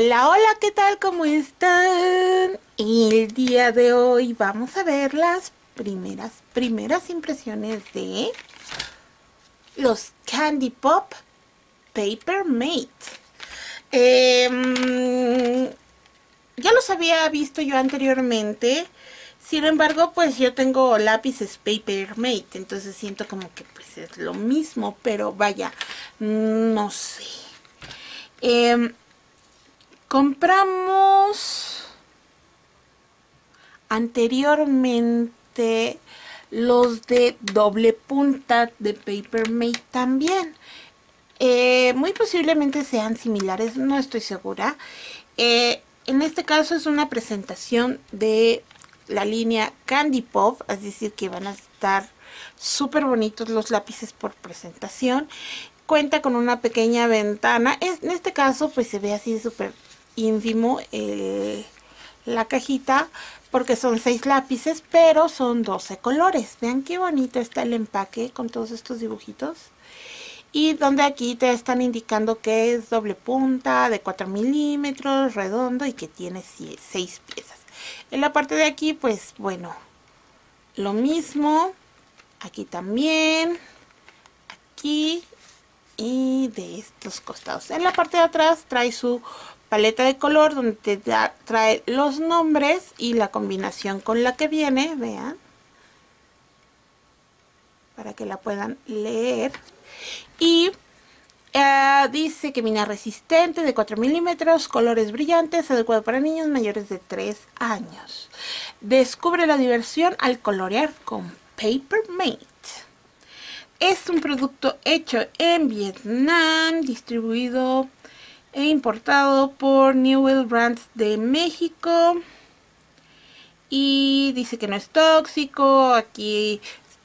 Hola, hola, ¿qué tal? ¿Cómo están? El día de hoy vamos a ver las primeras, primeras impresiones de los Candy Pop Paper Mate. Em, ya los había visto yo anteriormente. Sin embargo, pues yo tengo lápices Paper Mate. Entonces siento como que pues es lo mismo. Pero vaya, no sé. Eh, compramos anteriormente los de doble punta de Paper Mate también. Eh, muy posiblemente sean similares, no estoy segura. Eh, en este caso es una presentación de la línea Candy Pop, es decir que van a estar súper bonitos los lápices por presentación. Cuenta con una pequeña ventana, en este caso pues se ve así súper ínfimo la cajita porque son seis lápices pero son 12 colores. Vean qué bonito está el empaque con todos estos dibujitos. Y donde aquí te están indicando que es doble punta de 4 milímetros redondo y que tiene 6 piezas. En la parte de aquí pues bueno lo mismo. Aquí también. Aquí y de estos costados. En la parte de atrás trae su paleta de color donde te trae los nombres y la combinación con la que viene, vean, para que la puedan leer. Y eh, dice que mina resistente de 4 milímetros, colores brillantes, adecuado para niños mayores de 3 años. Descubre la diversión al colorear con Paper Mate. Es un producto hecho en Vietnam, distribuido e importado por Newell Brands de México. Y dice que no es tóxico. Aquí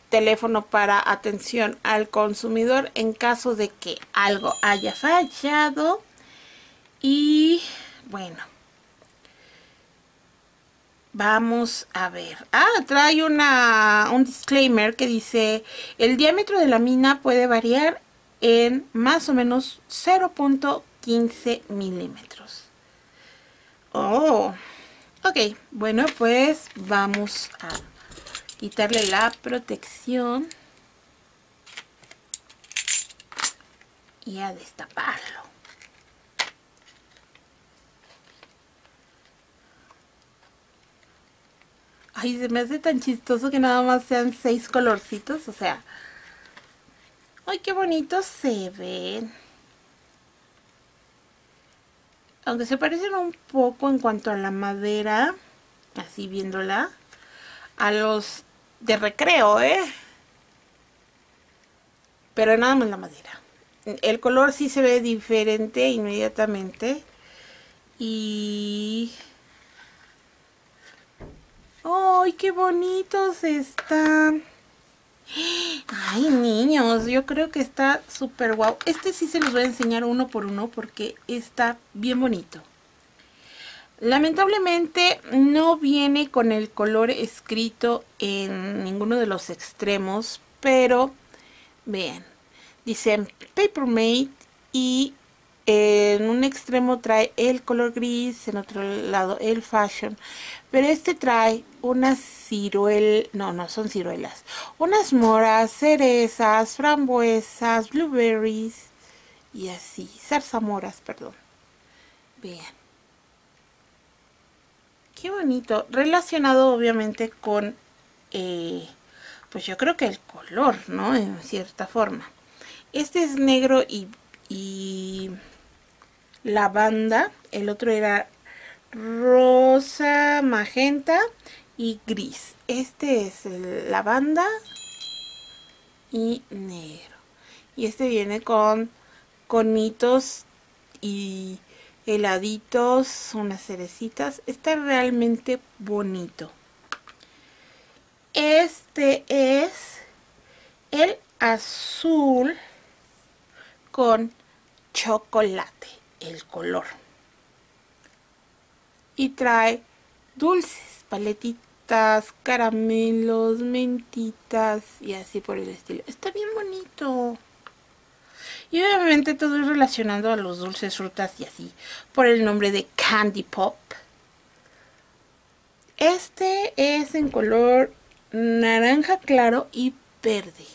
teléfono para atención al consumidor en caso de que algo haya fallado. Y bueno. Vamos a ver. Ah, trae una, un disclaimer que dice el diámetro de la mina puede variar en más o menos 0.4 15 milímetros. Oh, ok. Bueno, pues vamos a quitarle la protección y a destaparlo. Ay, se me hace tan chistoso que nada más sean seis colorcitos, o sea... Ay, qué bonitos se ven aunque se parecen un poco en cuanto a la madera, así viéndola, a los de recreo, ¿eh? Pero nada más la madera. El color sí se ve diferente inmediatamente. Y... ¡Ay, qué bonitos están! Ay, niños, yo creo que está súper guau. Este sí se los voy a enseñar uno por uno porque está bien bonito. Lamentablemente no viene con el color escrito en ninguno de los extremos, pero vean, dicen Paper Mate y en un extremo trae el color gris, en otro lado el fashion. Pero este trae unas ciruelas, no, no son ciruelas, unas moras, cerezas, frambuesas, blueberries y así, zarzamoras, perdón. Vean. Qué bonito, relacionado obviamente con, eh, pues yo creo que el color, ¿no? En cierta forma. Este es negro y, y lavanda, el otro era rosa, magenta y gris. Este es el lavanda y negro. Y este viene con conitos y heladitos, unas cerecitas. Está realmente bonito. Este es el azul con chocolate, el color y trae dulces, paletitas, caramelos, mentitas y así por el estilo. Está bien bonito. Y obviamente todo es relacionado a los dulces frutas y así, por el nombre de Candy Pop. Este es en color naranja claro y verde.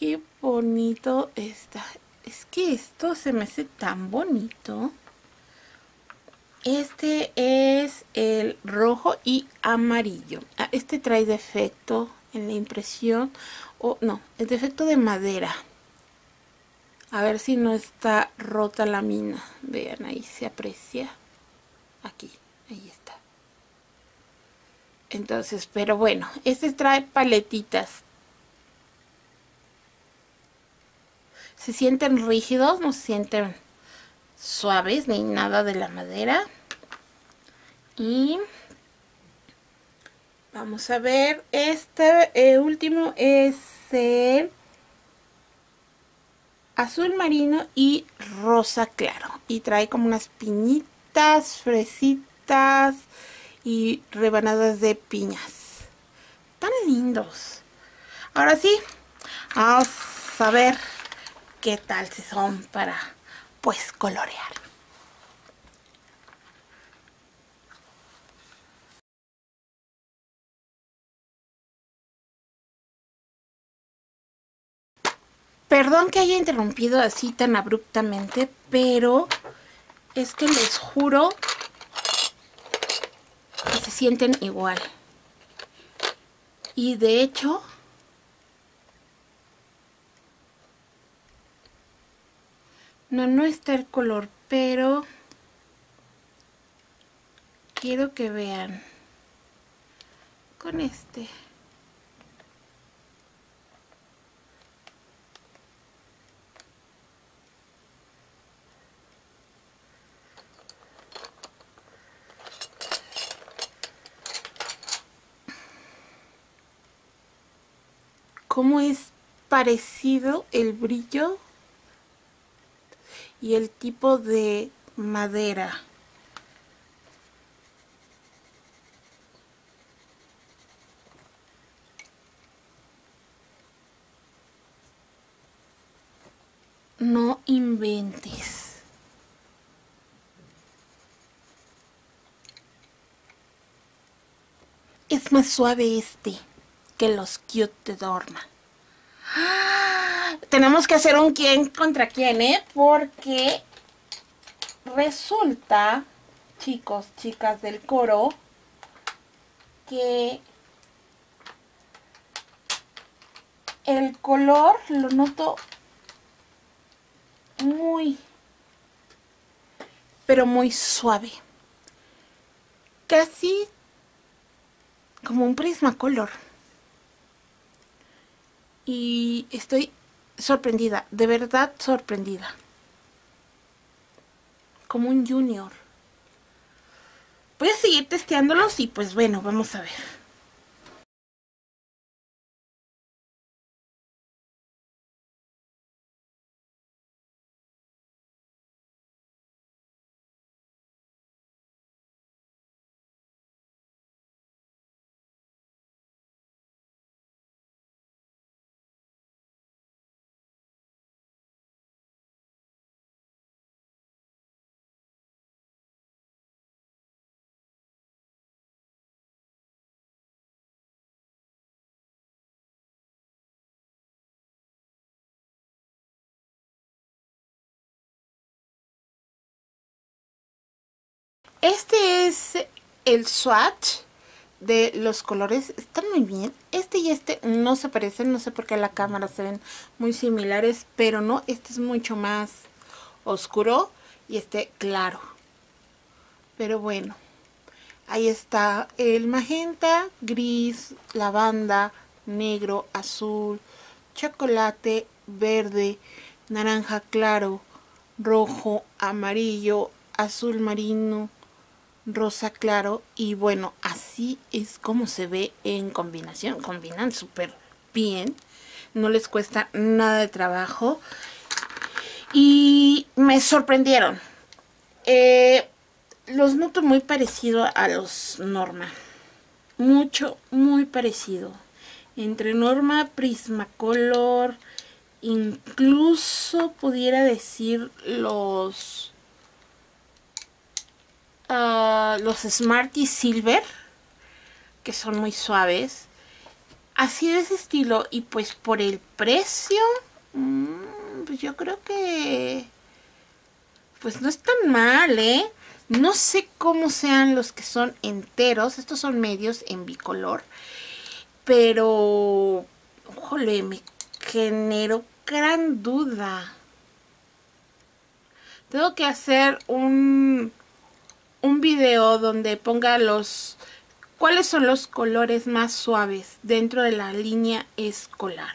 Qué bonito está. Es que esto se me hace tan bonito. Este es el rojo y amarillo. Ah, este trae defecto en la impresión. O no, el defecto de madera. A ver si no está rota la mina. Vean, ahí se aprecia. Aquí, ahí está. Entonces, pero bueno, este trae paletitas. Se sienten rígidos, no se sienten suaves ni nada de la madera. Y vamos a ver, este eh, último es el azul marino y rosa claro. Y trae como unas piñitas, fresitas y rebanadas de piñas. Tan lindos. Ahora sí, vamos a ver qué tal si son para pues colorear. Perdón que haya interrumpido así tan abruptamente, pero es que les juro que se sienten igual. Y de hecho, no, no está el color, pero quiero que vean con este. cómo es parecido el brillo y el tipo de madera. No inventes. Es más suave este que los cute de Dorma. Tenemos que hacer un quién contra quién, ¿eh? Porque resulta, chicos, chicas del coro, que el color lo noto muy, pero muy suave. Casi como un prismacolor y estoy sorprendida, de verdad sorprendida. Como un junior. Voy a seguir testeándolos y pues bueno, vamos a ver. Este es el swatch de los colores. Están muy bien. Este y este no se parecen. No sé por qué la cámara se ven muy similares. Pero no, este es mucho más oscuro y este claro. Pero bueno. Ahí está el magenta, gris, lavanda, negro, azul, chocolate, verde, naranja claro, rojo, amarillo, azul marino, rosa claro y bueno así es como se ve en combinación. Combinan súper bien no les cuesta nada de trabajo. Y me sorprendieron. Eh, los noto muy parecido a los Norma. Mucho muy parecido. Entre Norma, Prismacolor, incluso pudiera decir los uh, los Smarty Silver que son muy suaves así de ese estilo y pues por el precio mmm, pues yo creo que pues no es tan mal eh no sé cómo sean los que son enteros estos son medios en bicolor pero ¡Jole! me generó gran duda. Tengo que hacer un, un video donde ponga los cuáles son los colores más suaves dentro de la línea escolar.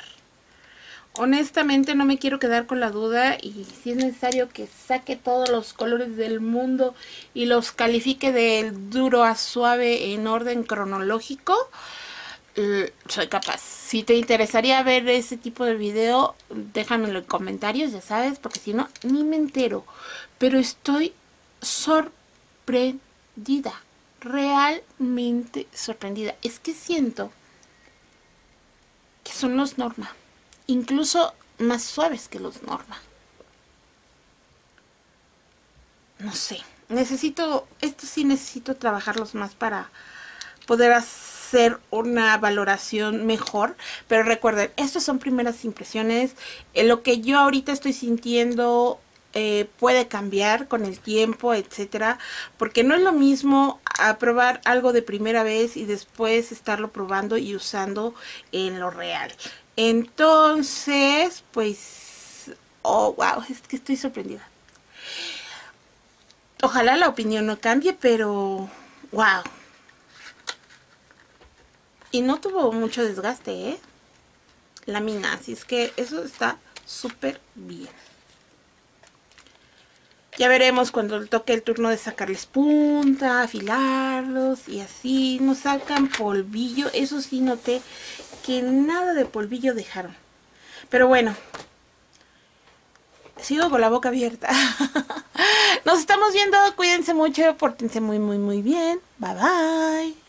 Honestamente no me quiero quedar con la duda y si es necesario que saque todos los colores del mundo y los califique del duro a suave en orden cronológico, soy capaz. Si te interesaría ver ese tipo de video, déjamelo en comentarios, ya sabes, porque si no, ni me entero. Pero estoy sorprendida, realmente sorprendida. Es que siento que son los Norma, incluso más suaves que los Norma. No sé, necesito, esto sí necesito trabajarlos más para poder hacer una valoración mejor. Pero recuerden, estas son primeras impresiones. Eh, lo que yo ahorita estoy sintiendo eh, puede cambiar con el tiempo, etcétera, porque no es lo mismo probar algo de primera vez y después estarlo probando y usando en lo real. Entonces, pues, oh, wow, es que estoy sorprendida. Ojalá la opinión no cambie, pero, wow. Y no tuvo mucho desgaste, ¿eh? La mina, así es que eso está súper bien. Ya veremos cuando toque el turno de sacarles punta, afilarlos y así. No sacan polvillo. Eso sí noté que nada de polvillo dejaron. Pero bueno. Sigo con la boca abierta. Nos estamos viendo. Cuídense mucho. Pórtense muy, muy, muy bien. Bye, bye.